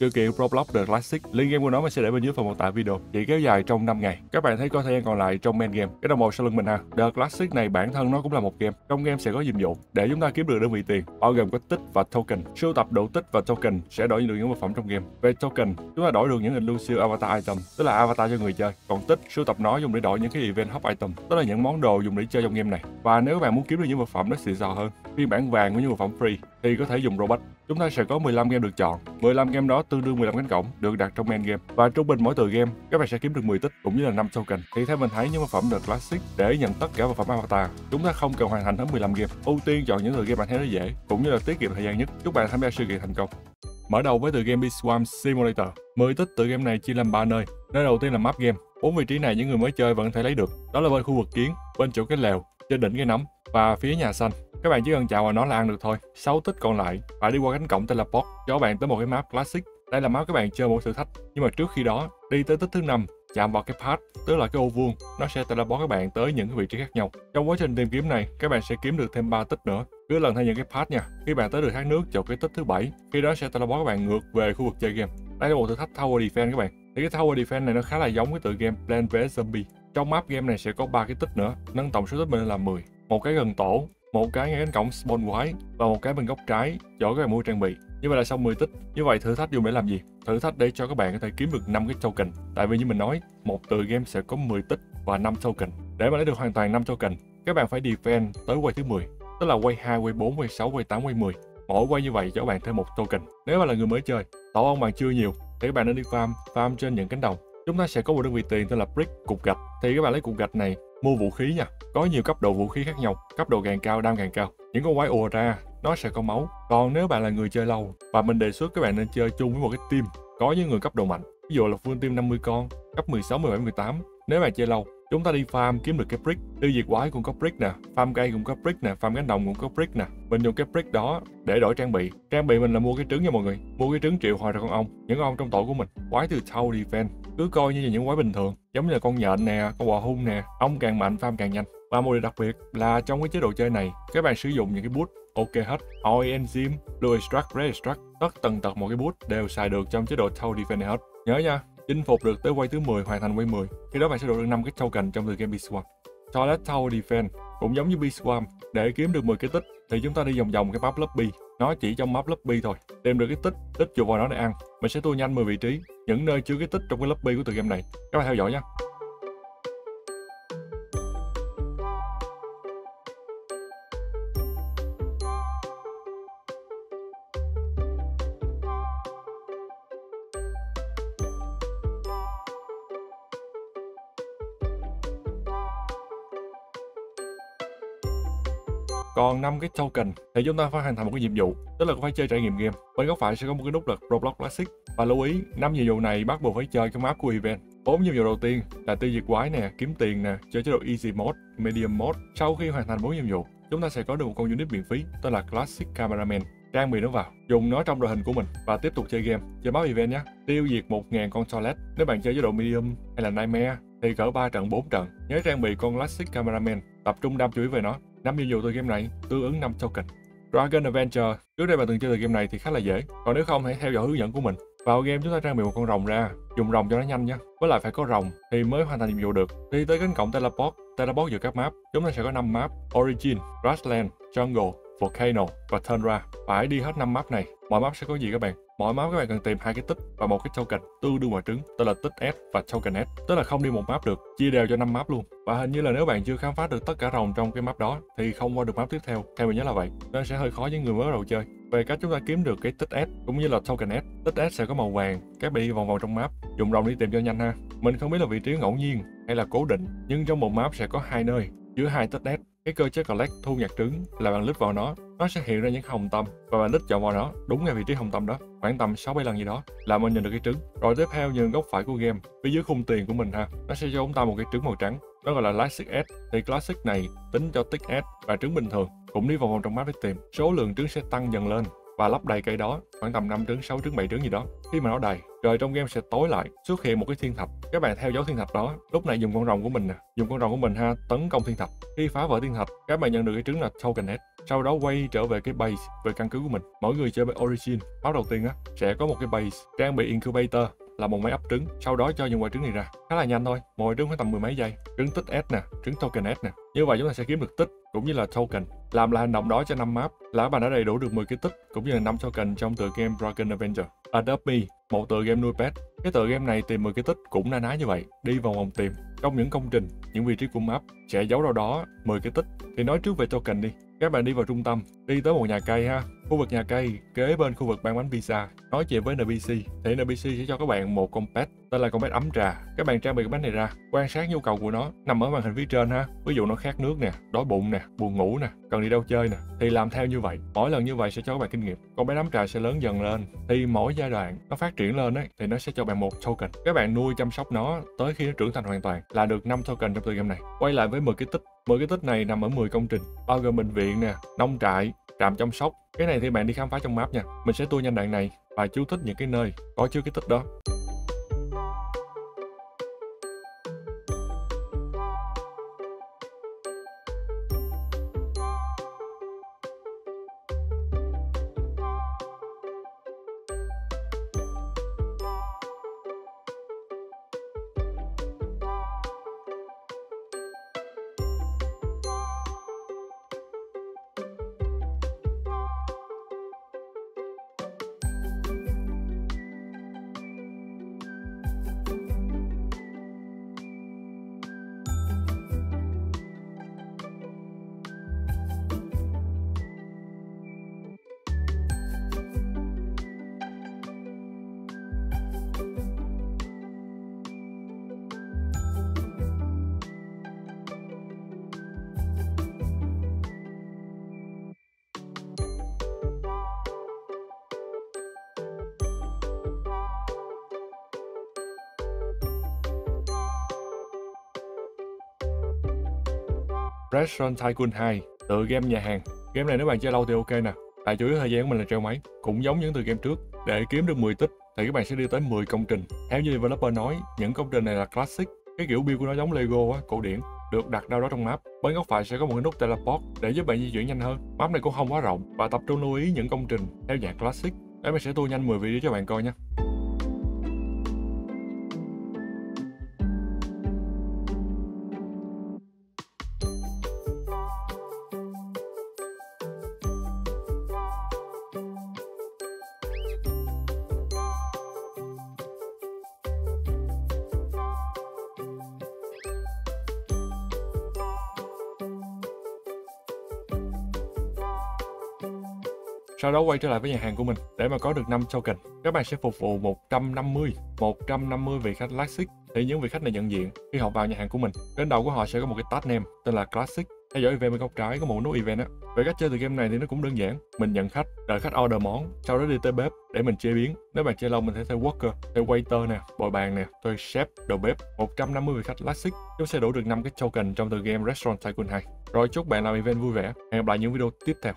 Sự kiện Roblox The Classic, link game của nó mình sẽ để bên dưới phần mô tả video. Chỉ kéo dài trong 5 ngày. Các bạn thấy có thời gian còn lại trong main game. Cái đồng hồ sau lưng mình ha. The Classic này bản thân nó cũng là một game. Trong game sẽ có nhiệm vụ để chúng ta kiếm được đơn vị tiền, bao gồm có tích và token. Sưu tập đủ tích và token sẽ đổi được những vật phẩm trong game. Về token, chúng ta đổi được những Illusion Avatar item, tức là avatar cho người chơi. Còn tích, sưu tập nó dùng để đổi những cái event hop item, tức là những món đồ dùng để chơi trong game này. Và nếu các bạn muốn kiếm được những vật phẩm nó xịn sò hơn, phiên bản vàng của những vật phẩm free thì có thể dùng robot. Chúng ta sẽ có 15 game được chọn. 15 game đó tương đương 15 cánh cổng được đặt trong main game. Và trung bình mỗi từ game các bạn sẽ kiếm được 10 tích cũng như là 5 token. Thì theo mình thấy những vật phẩm The Classic để nhận tất cả vật phẩm avatar, chúng ta không cần hoàn thành hết 15 game. Ưu tiên chọn những từ game bạn thấy nó dễ cũng như là tiết kiệm thời gian nhất. Chúc bạn tham gia sự kiện thành công. Mở đầu với từ game Bee Swarm Simulator. 10 tích từ game này chia làm 3 nơi. Nơi đầu tiên là map game. Bốn vị trí này những người mới chơi vẫn thể lấy được. Đó là bên khu vực kiến, bên chỗ cái lều, trên đỉnh cái nấm và phía nhà xanh. Các bạn chỉ cần chào vào nó là ăn được thôi. 6 tích còn lại phải đi qua cánh cổng teleport cho bạn tới một cái map classic. Đây là map các bạn chơi một thử thách. Nhưng mà trước khi đó, đi tới tích thứ năm chạm vào cái path tức là cái ô vuông nó sẽ teleport các bạn tới những cái vị trí khác nhau. Trong quá trình tìm kiếm này các bạn sẽ kiếm được thêm 3 tích nữa. Cứ lần theo những cái path nha. Khi bạn tới được thác nước chọn cái tích thứ bảy khi đó sẽ teleport các bạn ngược về khu vực chơi game. Đây là một thử thách tower defense các bạn. Thì cái tower defense này nó khá là giống cái tựa game Plant vs Zombie trong map game này sẽ có ba cái tích nữa nâng tổng số tích mình là 10 một cái gần tổ một cái ngay cánh cổng spawn quái và một cái bên góc trái chỗ các bạn mua trang bị. Như vậy là xong 10 tích. Như vậy thử thách dùng để làm gì? Thử thách để cho các bạn có thể kiếm được 5 cái token. Tại vì như mình nói một tựa game sẽ có 10 tích và 5 token. Để mà lấy được hoàn toàn 5 token các bạn phải defend tới quay thứ 10 tức là quay 2, quay 4, quay 6, quay 8, quay 10 mỗi quay như vậy cho các bạn thêm một token. Nếu mà là người mới chơi tổ ông bạn chưa nhiều thì các bạn nên đi farm farm trên những cánh đồng. Chúng ta sẽ có một đơn vị tiền tên là brick cục gạch. Thì các bạn lấy cục gạch này mua vũ khí nha. Có nhiều cấp độ vũ khí khác nhau. Cấp độ càng cao đam càng cao. Những con quái ùa ra nó sẽ có máu. Còn nếu bạn là người chơi lâu và mình đề xuất các bạn nên chơi chung với một cái team có những người cấp độ mạnh. Ví dụ là full team 50 con cấp 16, 17, 18 nếu bạn chơi lâu chúng ta đi farm kiếm được cái brick. Tiêu diệt quái cũng có brick nè farm cây cũng có brick nè farm cánh đồng cũng có brick nè. Mình dùng cái brick đó để đổi trang bị. Trang bị mình là mua cái trứng nha mọi người. Mua cái trứng triệu hồi ra con ong. Những con ong trong tổ của mình. Quái từ tower defense cứ coi như là những quái bình thường, giống như là con nhện nè, con bò hung nè, ong càng mạnh farm càng nhanh. Và một điều đặc biệt là trong cái chế độ chơi này, các bạn sử dụng những cái bút, ok hết oil enzyme blue extract, red extract, tất tần tật một cái bút đều xài được trong chế độ thâu defense này hết. Nhớ nha, chinh phục được tới quay thứ 10 hoàn thành quay 10 khi đó bạn sẽ được 5 cái token trong từ game Beast Swarm Toilet Tower Defense cũng giống như Bee Swarm để kiếm được 10 cái tích thì chúng ta đi vòng vòng cái map lobby. Nó chỉ trong map lobby thôi tìm được cái tích tích chụp vào nó để ăn. Mình sẽ tua nhanh 10 vị trí những nơi chứa cái tích trong cái lobby của tựa game này. Các bạn theo dõi nhé Còn 5 cái token thì chúng ta phải hoàn thành một cái nhiệm vụ, tức là phải chơi trải nghiệm game. Bên góc phải sẽ có một cái nút là Roblox Classic. Và lưu ý, năm nhiệm vụ này bắt buộc phải chơi cái map của event. Bốn nhiệm vụ đầu tiên là tiêu diệt quái nè, kiếm tiền nè, chơi chế độ easy mode, medium mode. Sau khi hoàn thành bốn nhiệm vụ, chúng ta sẽ có được một con unit miễn phí tên là Classic Cameraman trang bị nó vào dùng nó trong đội hình của mình và tiếp tục chơi game chơi map event nhé tiêu diệt 1.000 con toilet nếu bạn chơi chế độ medium hay là nightmare thì cỡ 3 trận 4 trận nhớ trang bị con classic cameraman tập trung đam chuỗi về nó năm nhiệm vụ từ game này tương ứng 5 token. Dragon Adventure, trước đây bạn từng chơi từ game này thì khá là dễ, còn nếu không hãy theo dõi hướng dẫn của mình. Vào game chúng ta trang bị một con rồng ra, dùng rồng cho nó nhanh nhé. Với lại phải có rồng thì mới hoàn thành nhiệm vụ được. Đi tới cánh cổng teleport, teleport giữa các map, chúng ta sẽ có 5 map: Origin, Grassland, Jungle, Volcano và Tundra. Phải đi hết 5 map này. mọi map sẽ có gì các bạn? Mỗi map các bạn cần tìm hai cái tích và một cái token tương đương quả trứng, tức là tích S và token S, tức là không đi một map được, chia đều cho 5 map luôn. Và hình như là nếu bạn chưa khám phá được tất cả rồng trong cái map đó thì không qua được map tiếp theo. Theo mình nhớ là vậy. Nên sẽ hơi khó với người mới đầu chơi. Về cách chúng ta kiếm được cái tích S cũng như là token S. Tích S sẽ có màu vàng, các bạn đi vòng vòng trong map, dùng rồng đi tìm cho nhanh ha. Mình không biết là vị trí ngẫu nhiên hay là cố định, nhưng trong một map sẽ có hai nơi chứa hai tích S cái cơ chế collect, thu nhặt trứng là bạn lít vào nó nó sẽ hiện ra những hồng tâm và bạn lít chọn vào nó đúng ngay vị trí hồng tâm đó, khoảng tầm 6 7 lần gì đó là mình nhận được cái trứng. Rồi tiếp theo nhìn góc phải của game, phía dưới khung tiền của mình ha, nó sẽ cho chúng ta một cái trứng màu trắng, nó gọi là classic S. Thì classic này tính cho tích S và trứng bình thường, cũng đi vào vòng trong map để tìm. Số lượng trứng sẽ tăng dần lên và lắp đầy cây đó khoảng tầm 5 trứng 6 trứng 7 trứng gì đó. Khi mà nó đầy rồi trong game sẽ tối lại, xuất hiện một cái thiên thạch. Các bạn theo dấu thiên thạch đó, lúc này dùng con rồng của mình nè, dùng con rồng của mình ha, tấn công thiên thạch. Khi phá vỡ thiên thạch, các bạn nhận được cái trứng là token head sau đó quay trở về cái base về căn cứ của mình. Mỗi người chơi với origin. Báo đầu tiên á, sẽ có một cái base trang bị incubator là một máy ấp trứng, sau đó cho những quả trứng này ra. Khá là nhanh thôi, mỗi trứng khoảng tầm mười mấy giây. Trứng tích S nè, trứng token S nè. Như vậy chúng ta sẽ kiếm được tích cũng như là token. Làm là hành động đó cho năm map là bạn đã đầy đủ được 10 cái tích cũng như là năm token trong tựa game Dragon Avenger. Adopt Me, một tựa game nuôi pet. Cái tựa game này tìm 10 cái tích cũng na ná như vậy, đi vào vòng tìm. Trong những công trình, những vị trí của map, sẽ giấu đâu đó 10 cái tích. Thì nói trước về token đi các bạn đi vào trung tâm, đi tới một nhà cây ha. Khu vực nhà cây, kế bên khu vực bán bánh pizza. Nói chuyện với NPC thì NPC sẽ cho các bạn một con pet, tên là con pet ấm trà. Các bạn trang bị cái bánh này ra, quan sát nhu cầu của nó, nằm ở màn hình phía trên ha. Ví dụ nó khát nước nè, đói bụng nè, buồn ngủ nè, cần đi đâu chơi nè, thì làm theo như vậy. Mỗi lần như vậy sẽ cho các bạn kinh nghiệm. Con bé ấm trà sẽ lớn dần lên, thì mỗi giai đoạn nó phát triển lên ấy, thì nó sẽ cho bạn một token. Các bạn nuôi chăm sóc nó tới khi nó trưởng thành hoàn toàn là được 5 token trong tựa game này. Quay lại với 10 cái tích 10 cái tích này nằm ở 10 công trình, bao gồm bệnh viện nè, nông trại, trạm chăm sóc. Cái này thì bạn đi khám phá trong map nha. Mình sẽ tua nhanh đoạn này và chú thích những cái nơi có chứa cái tích đó. Restaurant Tycoon 2 tựa game nhà hàng. Game này nếu bạn chơi lâu thì ok nè tại chủ yếu thời gian của mình là treo máy cũng giống những từ game trước. Để kiếm được 10 tích thì các bạn sẽ đi tới 10 công trình. Theo như developer nói những công trình này là classic cái kiểu build của nó giống Lego á, cổ điển được đặt đâu đó trong map. Bên góc phải sẽ có một cái nút teleport để giúp bạn di chuyển nhanh hơn. Map này cũng không quá rộng và tập trung lưu ý những công trình theo dạng classic. Để mình sẽ tua nhanh 10 video cho bạn coi nha. Sau đó quay trở lại với nhà hàng của mình để mà có được 5 token. Các bạn sẽ phục vụ 150, 150 vị khách Classic. Thì những vị khách này nhận diện khi họ vào nhà hàng của mình. Đến đầu của họ sẽ có một cái tag name tên là Classic. Theo dõi event bên góc trái có một nút event á. Về cách chơi từ game này thì nó cũng đơn giản. Mình nhận khách, đợi khách order món, sau đó đi tới bếp để mình chế biến. Nếu bạn chơi lâu mình sẽ thuê worker, thuê waiter nè, bồi bàn nè, thuê chef, đầu bếp. 150 vị khách Classic. Chúng sẽ đủ được 5 cái token trong từ game Restaurant Tycoon 2. Rồi chúc bạn làm event vui vẻ. Hẹn gặp lại những video tiếp theo.